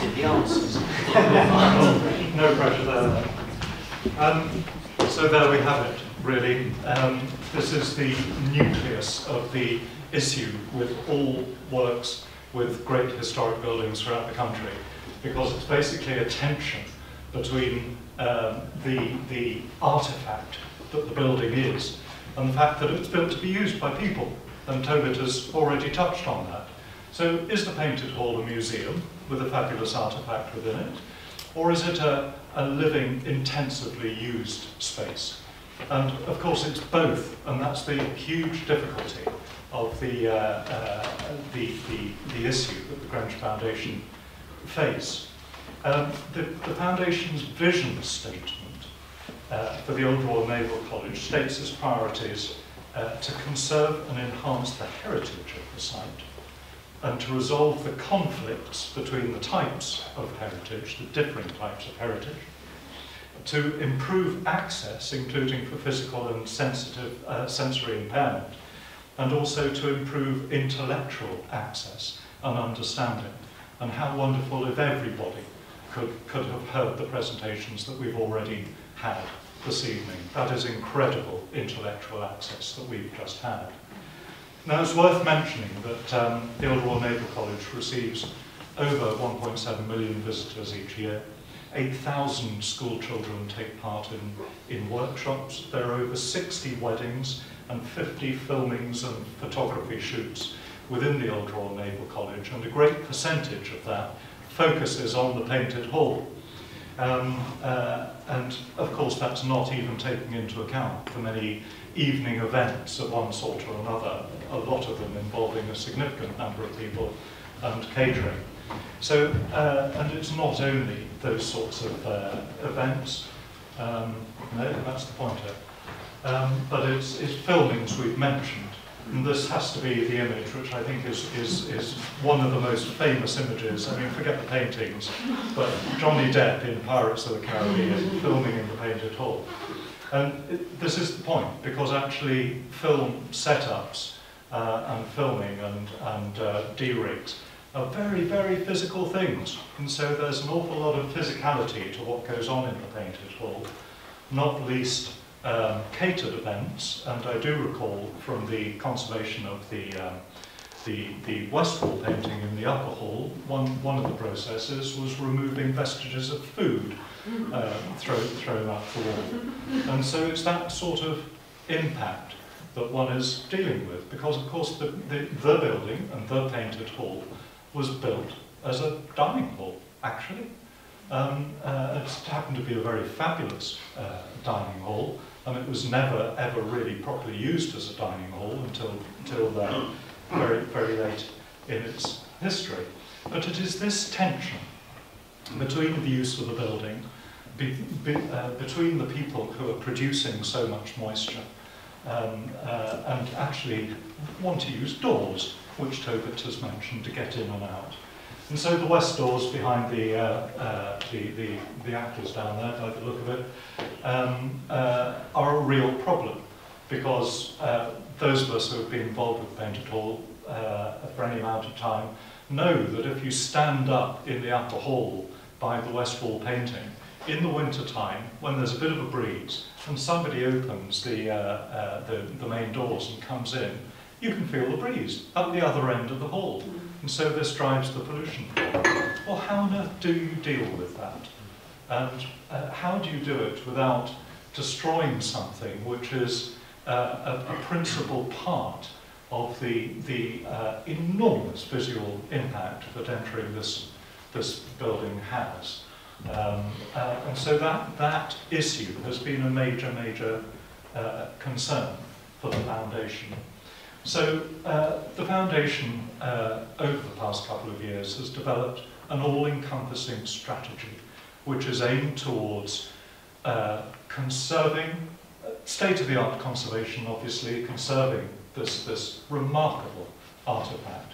wanted the answers. no pressure there. Um, so there we have it, really. Um, this is the nucleus of the issue with all works with great historic buildings throughout the country, because it's basically a tension between um, the, the artifact that the building is and the fact that it's built to be used by people. And Tobit has already touched on that. So is the Painted Hall a museum with a fabulous artifact within it? Or is it a, a living, intensively used space? And of course it's both, and that's the huge difficulty of the, uh, uh, the, the, the, issue that the Greenwich Foundation face. Um, the, the Foundation's vision statement uh, for the Old Royal Naval College states its priorities uh, to conserve and enhance the heritage of the site and to resolve the conflicts between the types of heritage, the differing types of heritage, to improve access, including for physical and sensitive uh, sensory impairment, and also to improve intellectual access and understanding. And how wonderful if everybody could, could have heard the presentations that we've already had this evening. That is incredible intellectual access that we've just had. Now it's worth mentioning that um, the Royal Naval College receives over 1.7 million visitors each year. 8,000 school children take part in, in workshops. There are over 60 weddings and 50 filmings and photography shoots within the Old Royal Naval College, and a great percentage of that focuses on the painted hall. Um, uh, and of course that's not even taking into account the many evening events of one sort or another, a lot of them involving a significant number of people and catering. So, uh, and it's not only those sorts of uh, events, um, no, that's the pointer, um, but it's, it's filmings we've mentioned, and this has to be the image, which I think is, is, is one of the most famous images. I mean, forget the paintings, but Johnny Depp in Pirates of the Caribbean filming in the Painted Hall. And it, this is the point, because actually film setups uh, and filming and, and uh, D-rigs are very, very physical things. And so there's an awful lot of physicality to what goes on in the Painted Hall, not least um, catered events, and I do recall from the conservation of the, um, the, the west wall painting in the upper hall, one, one of the processes was removing vestiges of food uh, thrown, thrown up the wall. And so it's that sort of impact that one is dealing with, because of course the, the, the building and the painted hall was built as a dining hall, actually. Um, uh, it happened to be a very fabulous uh, dining hall, and it was never ever really properly used as a dining hall until, until uh, very, very late in its history. But it is this tension between the use of the building, be, be, uh, between the people who are producing so much moisture, um, uh, and actually want to use doors, which Tobit has mentioned, to get in and out. And so the west doors behind the, uh, uh, the, the, the actors down there, by the look of it, um, uh, are a real problem because uh, those of us who have been involved with Painted Hall uh, for any amount of time know that if you stand up in the upper hall by the west wall painting, in the winter time, when there's a bit of a breeze, and somebody opens the, uh, the, the main doors and comes in, you can feel the breeze at the other end of the hall. And so this drives the pollution problem. Well, how on earth do you deal with that? And uh, how do you do it without destroying something which is uh, a, a principal part of the, the uh, enormous visual impact that entering this, this building has? Um, uh, and so that, that issue has been a major, major uh, concern for the foundation. So uh, the foundation uh, over the past couple of years has developed an all-encompassing strategy which is aimed towards uh, conserving, state-of-the-art conservation obviously, conserving this, this remarkable artifact.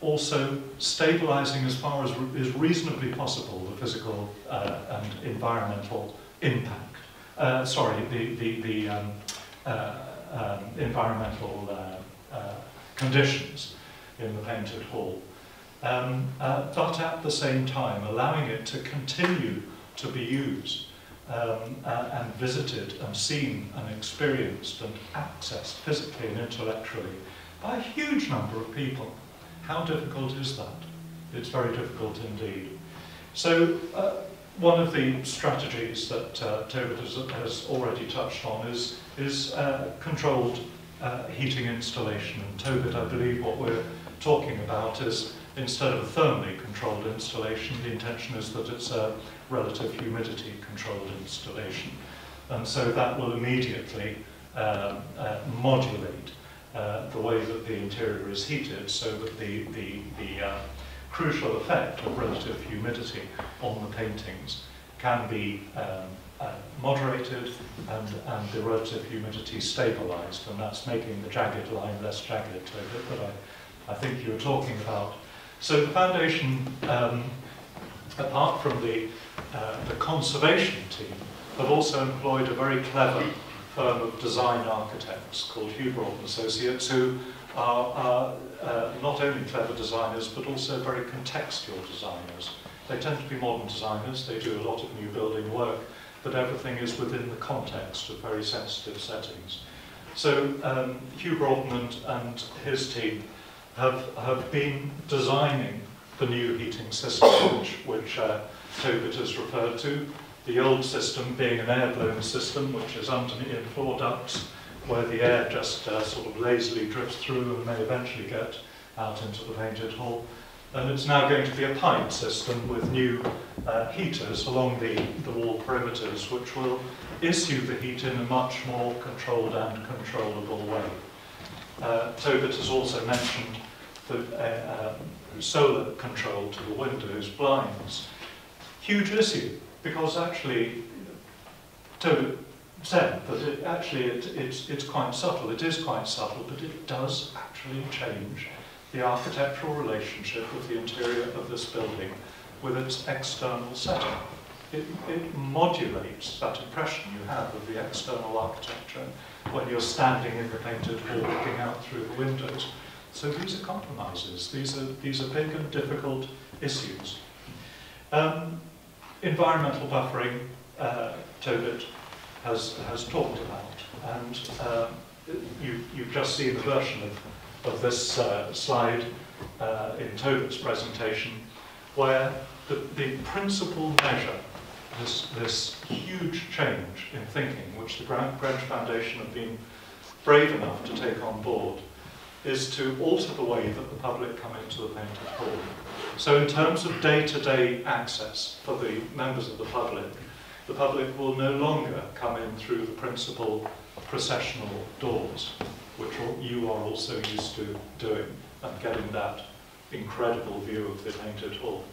Also stabilizing as far as re is reasonably possible the physical uh, and environmental impact. Uh, sorry, the, the, the um, uh, um, environmental uh, uh, conditions in the painted hall. um, uh, but at the same time allowing it to continue to be used um, uh, and visited and seen and experienced and accessed physically and intellectually by a huge number of people. How difficult is that? It's very difficult indeed. So uh, one of the strategies that uh, Tobit has, has already touched on is, is uh, controlled uh, heating installation. And Tobit, I believe what we're talking about is instead of a thermally controlled installation, the intention is that it's a relative humidity controlled installation. And so that will immediately um, modulate uh, the way that the interior is heated so that the, the, the crucial effect of relative humidity on the paintings can be um, uh, moderated and, and the relative humidity stabilized and that's making the jagged line less jagged that I, I think you were talking about. So the foundation, um, apart from the, uh, the conservation team, have also employed a very clever firm of design architects called Hugh Broughton and Associates who are, are uh, not only clever designers but also very contextual designers. They tend to be modern designers, they do a lot of new building work, but everything is within the context of very sensitive settings. So um, Hugh Broughton and his team have, have been designing the new heating system, which, which uh, Tobit has referred to. The old system being an air-blown system, which is underneath in floor ducts, where the air just uh, sort of lazily drifts through and may eventually get out into the painted hall. And it's now going to be a pipe system with new uh, heaters along the, the wall perimeters, which will issue the heat in a much more controlled and controllable way. Uh, Tobit has also mentioned the uh, um, solar control to the windows blinds. Huge issue, because actually, Tobit said that it, actually it, it's, it's quite subtle. It is quite subtle, but it does actually change the architectural relationship of the interior of this building with its external setting. It, it modulates that impression you have of the external architecture when you're standing in the painted hall looking out through the windows. So these are compromises. These are, these are big and difficult issues. Um, environmental buffering, uh, Tobit has, has talked about. And uh, you, you've just seen a version of of this uh, slide uh, in Tobit's presentation, where the, the principal measure, this, this huge change in thinking, which the Greenwich Foundation have been brave enough to take on board, is to alter the way that the public come into the painted hall. So in terms of day-to-day -day access for the members of the public, the public will no longer come in through the principal processional doors which you are also used to doing and getting that incredible view of the painted hall.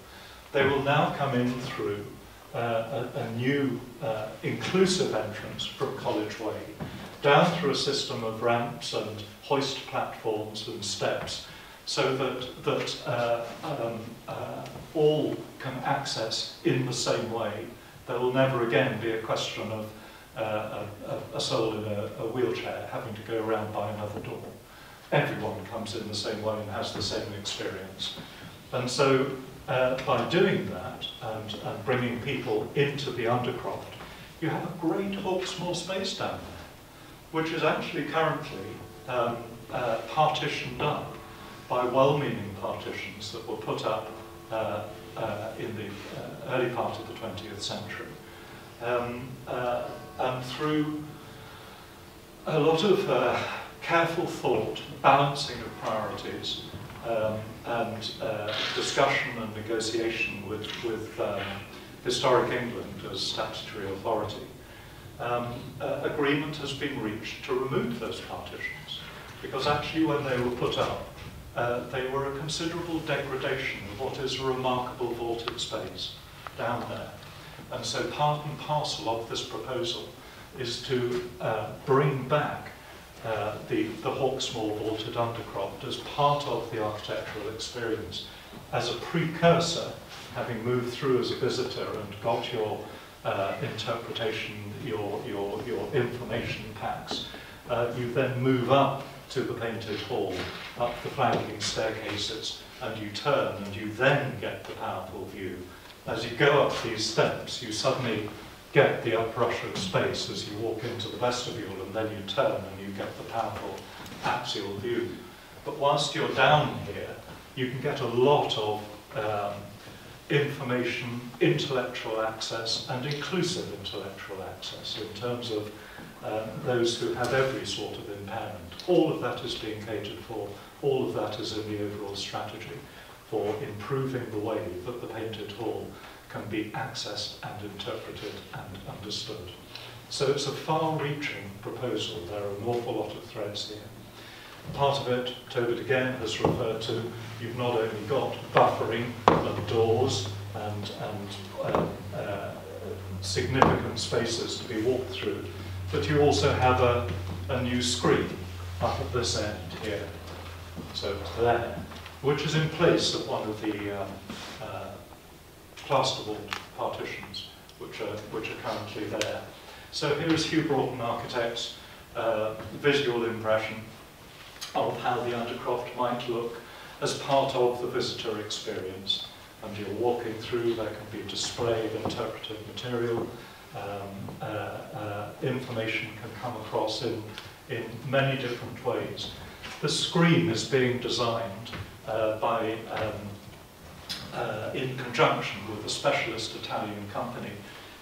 They will now come in through uh, a, a new uh, inclusive entrance from College Way, down through a system of ramps and hoist platforms and steps, so that, that uh, um, uh, all can access in the same way. There will never again be a question of uh, a, a, soul in a, a wheelchair having to go around by another door. Everyone comes in the same way and has the same experience. And so uh, by doing that and, and bringing people into the undercroft, you have a great Hawksmoor space down there, which is actually currently um, uh, partitioned up by well-meaning partitions that were put up uh, uh, in the uh, early part of the 20th century. Um, uh, and through a lot of uh, careful thought, balancing of priorities, um, and uh, discussion and negotiation with, with um, Historic England as statutory authority, um, uh, agreement has been reached to remove those partitions. Because actually when they were put up, uh, they were a considerable degradation of what is a remarkable vaulted space down there. And so part and parcel of this proposal is to uh, bring back uh, the, the Hawksmoor vaulted undercroft as part of the architectural experience, as a precursor, having moved through as a visitor and got your uh, interpretation, your, your, your information packs, uh, you then move up to the painted hall, up the flanking staircases, and you turn and you then get the powerful view. As you go up these steps, you suddenly get the uprush of space as you walk into the vestibule and then you turn and you get the powerful axial view. But whilst you're down here, you can get a lot of um, information, intellectual access, and inclusive intellectual access in terms of um, those who have every sort of impairment. All of that is being catered for, all of that is in the overall strategy for improving the way that the painted hall can be accessed and interpreted and understood. So it's a far-reaching proposal. There are an awful lot of threads here. Part of it, Tobit again has referred to, you've not only got buffering of doors and, and um, uh, significant spaces to be walked through, but you also have a, a new screen up at this end here, so there, which is in place of one of the um, uh, plasterboard partitions which are, which are currently there. So here is Hugh Broughton Architects' uh, visual impression of how the Undercroft might look as part of the visitor experience. And you're walking through, there can be display of interpretive material, um, uh, uh, information can come across in, in many different ways. The screen is being designed uh, by, um, uh, in conjunction with a specialist Italian company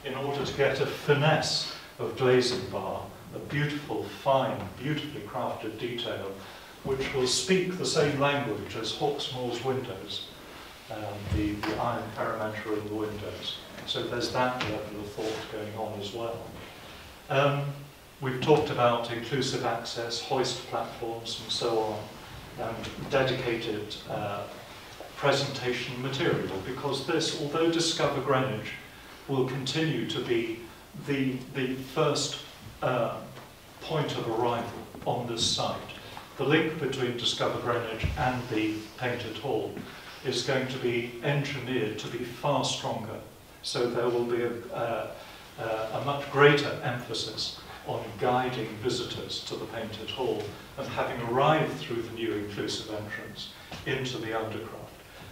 in order to get a finesse of glazing bar, a beautiful, fine, beautifully crafted detail which will speak the same language as Hawksmoor's windows, um, the, the iron paramenta in the windows. So there's that level of thought going on as well. Um, we've talked about inclusive access, hoist platforms and so on, and dedicated uh, presentation material, because this, although Discover Greenwich will continue to be the, the first uh, point of arrival on this site, the link between Discover Greenwich and the Painted Hall is going to be engineered to be far stronger. So there will be a, a much greater emphasis on guiding visitors to the Painted Hall and having arrived through the new inclusive entrance into the Undercroft.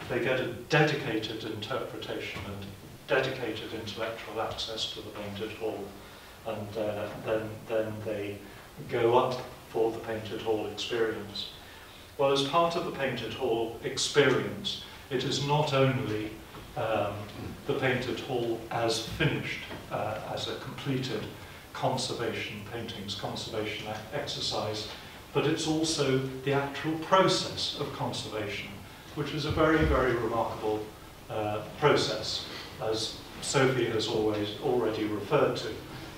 They get a dedicated interpretation and dedicated intellectual access to the Painted Hall and uh, then, then they go up for the Painted Hall experience? Well, as part of the Painted Hall experience, it is not only um, the Painted Hall as finished, uh, as a completed conservation paintings, conservation exercise, but it's also the actual process of conservation, which is a very, very remarkable uh, process, as Sophie has always already referred to.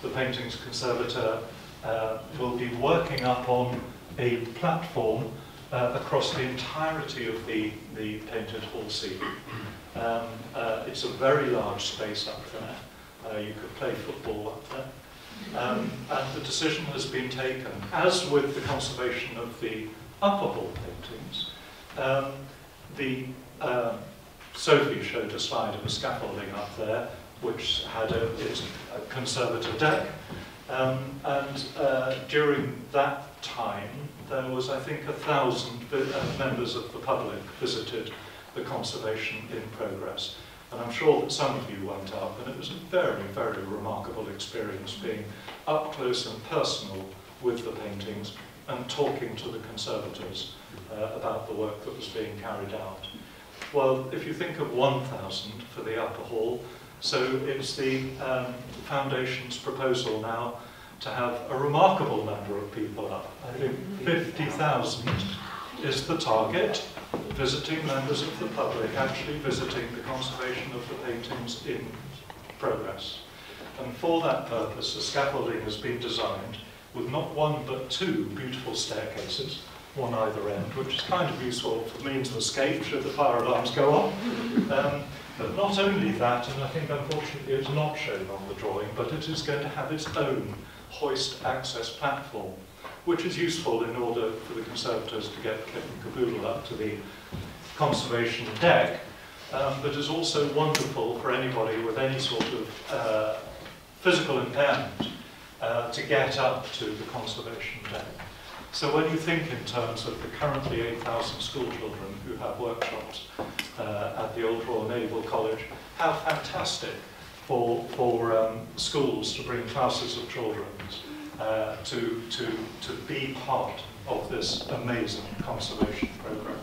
The paintings conservator uh, will be working up on a platform uh, across the entirety of the, the painted hall ceiling. Um, uh, it's a very large space up there. Uh, you could play football up there. Um, and the decision has been taken, as with the conservation of the upper hall paintings, um, the uh, Sophie showed a slide of a scaffolding up there, which had a, a conservator deck, um, and uh, during that time, there was, I think, a thousand uh, members of the public visited the conservation in progress. And I'm sure that some of you went up, and it was a very, very remarkable experience being up close and personal with the paintings and talking to the conservators uh, about the work that was being carried out. Well, if you think of 1,000 for the upper hall, so it's the um, Foundation's proposal now to have a remarkable number of people up. I think 50,000 is the target, visiting members of the public, actually visiting the conservation of the paintings in progress. And for that purpose, the scaffolding has been designed with not one but two beautiful staircases, one either end, which is kind of useful for means of escape should the fire alarms go off. Um, but not only that, and I think unfortunately it's not shown on the drawing, but it is going to have its own hoist access platform, which is useful in order for the conservators to get kit and caboodle up to the conservation deck, um, but is also wonderful for anybody with any sort of uh, physical impairment uh, to get up to the conservation deck. So when you think in terms of the currently 8,000 school children who have workshops uh, at the Old Royal Naval College, how fantastic for, for um, schools to bring classes of children uh, to, to, to be part of this amazing conservation program.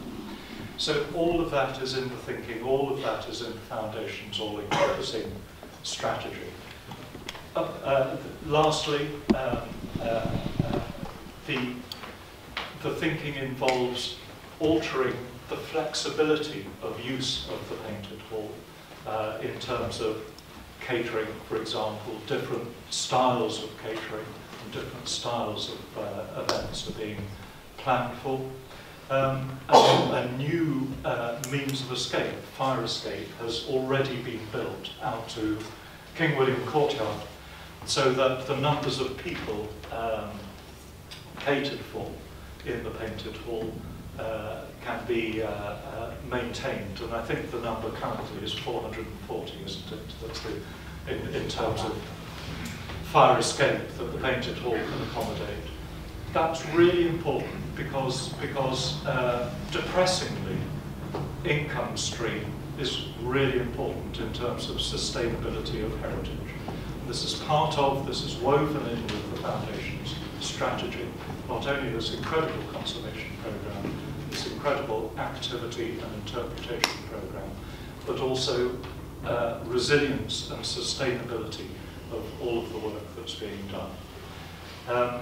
So all of that is in the thinking, all of that is in the foundations, all encompassing strategy. Uh, uh, lastly, um, uh, uh, the, the thinking involves altering the flexibility of use of the painted hall in terms of catering, for example, different styles of catering and different styles of uh, events are being planned for. Um, a new uh, means of escape, fire escape, has already been built out to King William Courtyard so that the numbers of people um, catered for in the painted hall uh, can be uh, uh, maintained. And I think the number currently is 440, isn't it? That's the, in, in terms of fire escape that the painted hall can accommodate. That's really important because, because uh, depressingly, income stream is really important in terms of sustainability of heritage. This is part of, this is woven in with the Foundation's strategy, not only this incredible conservation program, incredible activity and interpretation program, but also uh, resilience and sustainability of all of the work that's being done. Um,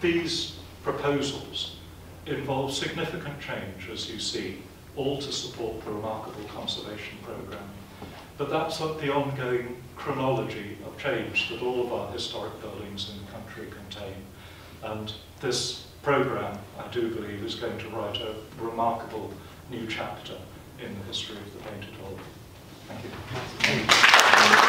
these proposals involve significant change, as you see, all to support the remarkable conservation program. But that's the ongoing chronology of change that all of our historic buildings in the country contain. And this program, I do believe, is going to write a remarkable new chapter in the history of the Painted Hall. Thank you. Thank you.